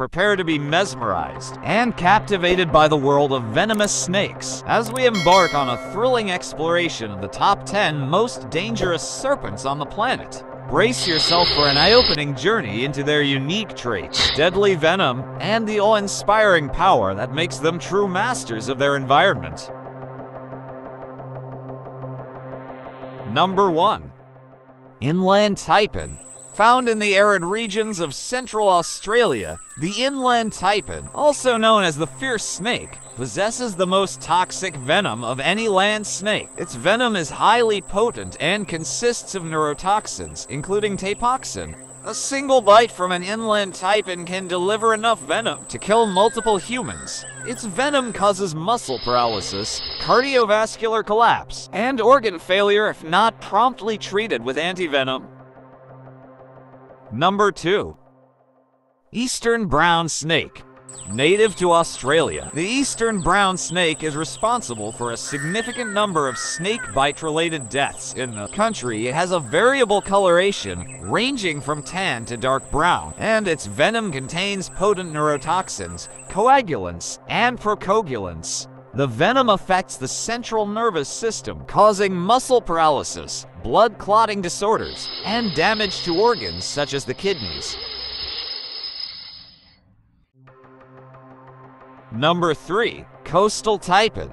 prepare to be mesmerized and captivated by the world of venomous snakes as we embark on a thrilling exploration of the top 10 most dangerous serpents on the planet. Brace yourself for an eye-opening journey into their unique traits, deadly venom, and the awe-inspiring power that makes them true masters of their environment. Number 1. Inland Taipan Found in the arid regions of central Australia, the inland taipan, also known as the fierce snake, possesses the most toxic venom of any land snake. Its venom is highly potent and consists of neurotoxins, including taipoxin. A single bite from an inland taipan can deliver enough venom to kill multiple humans. Its venom causes muscle paralysis, cardiovascular collapse, and organ failure if not promptly treated with antivenom. Number 2. Eastern Brown Snake. Native to Australia, the eastern brown snake is responsible for a significant number of snake bite-related deaths in the country. It has a variable coloration ranging from tan to dark brown, and its venom contains potent neurotoxins, coagulants, and procoagulants. The venom affects the central nervous system, causing muscle paralysis, blood clotting disorders, and damage to organs such as the kidneys. Number 3. Coastal Taipan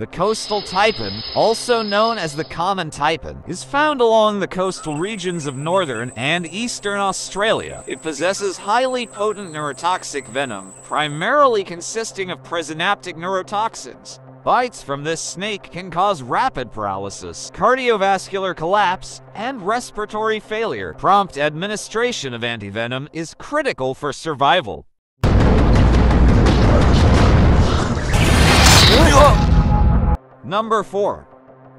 the coastal taipan, also known as the common taipan, is found along the coastal regions of northern and eastern Australia. It possesses highly potent neurotoxic venom, primarily consisting of presynaptic neurotoxins. Bites from this snake can cause rapid paralysis, cardiovascular collapse, and respiratory failure. Prompt administration of antivenom is critical for survival. Number 4.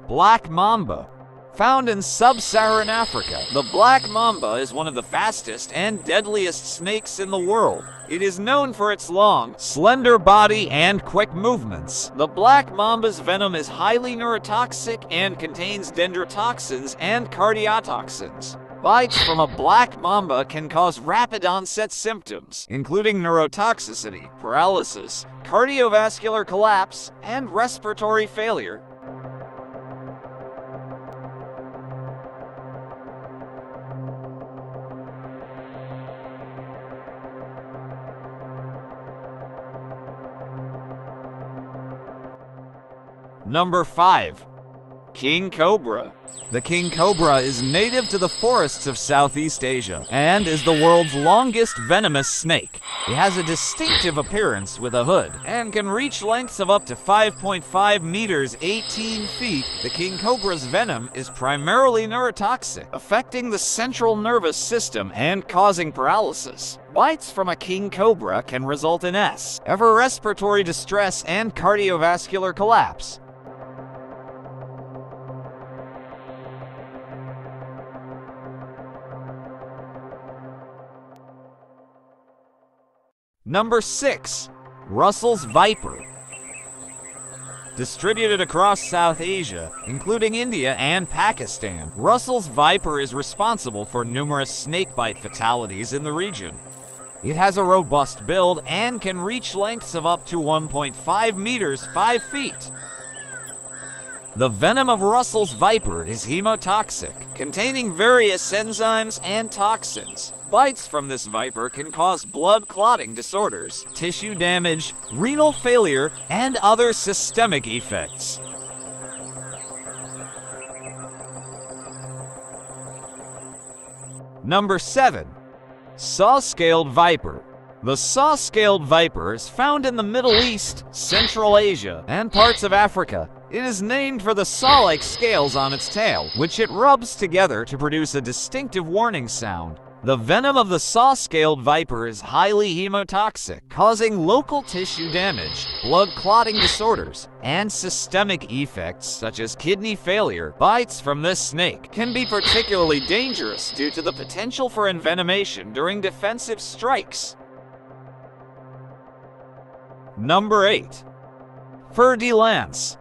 Black Mamba. Found in sub-Saharan Africa, the black mamba is one of the fastest and deadliest snakes in the world. It is known for its long, slender body and quick movements. The black mamba's venom is highly neurotoxic and contains dendrotoxins and cardiotoxins. Bites from a black mamba can cause rapid onset symptoms, including neurotoxicity, paralysis, cardiovascular collapse, and respiratory failure. Number 5. King Cobra. The king cobra is native to the forests of Southeast Asia and is the world's longest venomous snake. It has a distinctive appearance with a hood and can reach lengths of up to 5.5 meters 18 feet. The king cobra's venom is primarily neurotoxic, affecting the central nervous system and causing paralysis. Bites from a king cobra can result in S, ever respiratory distress and cardiovascular collapse. Number 6. Russell's Viper. Distributed across South Asia, including India and Pakistan, Russell's Viper is responsible for numerous snakebite fatalities in the region. It has a robust build and can reach lengths of up to 1.5 meters 5 feet. The venom of Russell's viper is hemotoxic, containing various enzymes and toxins. Bites from this viper can cause blood clotting disorders, tissue damage, renal failure, and other systemic effects. Number 7. Saw-scaled viper. The saw-scaled viper is found in the Middle East, Central Asia, and parts of Africa. It is named for the saw-like scales on its tail, which it rubs together to produce a distinctive warning sound. The venom of the saw-scaled viper is highly hemotoxic, causing local tissue damage, blood clotting disorders, and systemic effects such as kidney failure. Bites from this snake can be particularly dangerous due to the potential for envenomation during defensive strikes. Number 8. Fer de Lance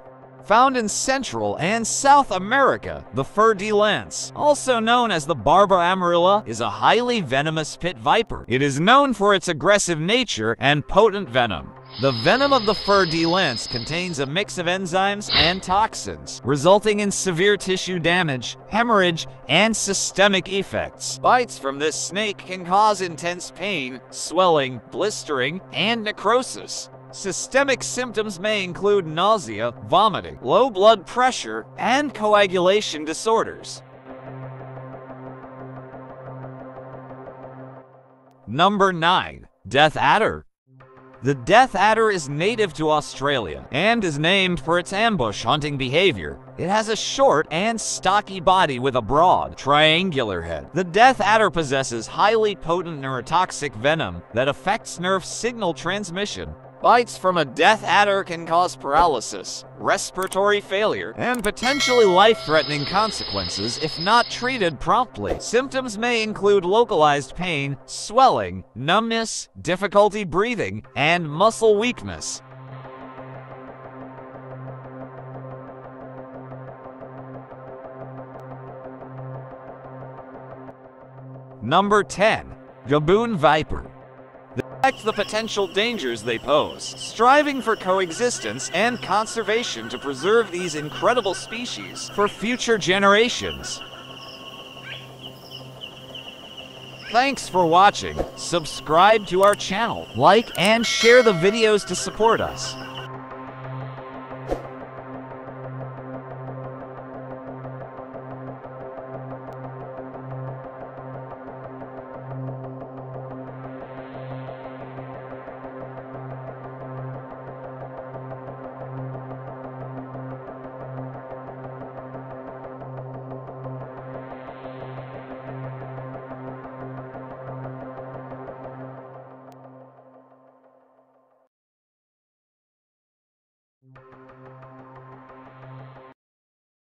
found in Central and South America. The fer de lance, also known as the Barba amarilla, is a highly venomous pit viper. It is known for its aggressive nature and potent venom. The venom of the fer de lance contains a mix of enzymes and toxins, resulting in severe tissue damage, hemorrhage, and systemic effects. Bites from this snake can cause intense pain, swelling, blistering, and necrosis. Systemic symptoms may include nausea, vomiting, low blood pressure, and coagulation disorders. Number 9. Death Adder the death adder is native to Australia and is named for its ambush hunting behavior. It has a short and stocky body with a broad, triangular head. The death adder possesses highly potent neurotoxic venom that affects nerve signal transmission Bites from a death adder can cause paralysis, respiratory failure, and potentially life-threatening consequences if not treated promptly. Symptoms may include localized pain, swelling, numbness, difficulty breathing, and muscle weakness. Number 10. Gaboon Viper the potential dangers they pose, striving for coexistence and conservation to preserve these incredible species for future generations. Thanks for watching. Subscribe to our channel, like and share the videos to support us.